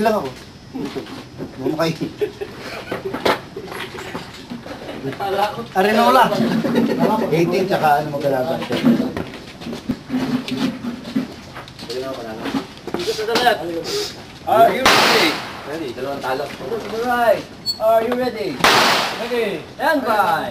lang ako. Bumakay. Arinola. 18 tsaka ano magkalaban. Are you ready? Ready, dalawang talo. Alright. Are you ready? Ready. Stand by.